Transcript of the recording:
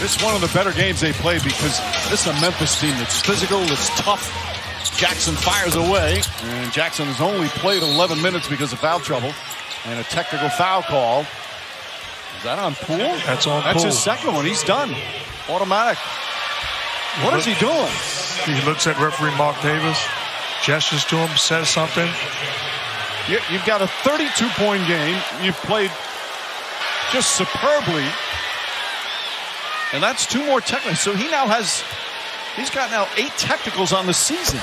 This is one of the better games they played because this is a Memphis team that's physical, that's tough. Jackson fires away, and Jackson has only played 11 minutes because of foul trouble and a technical foul call. Is that on Poole? That's on That's Poole. his second one. He's done. Automatic. What is he doing? He looks at referee Marc Davis, gestures to him, says something. You, you've got a 32-point game. You've played just superbly. And that's two more technicals. So he now has, he's got now eight technicals on the season.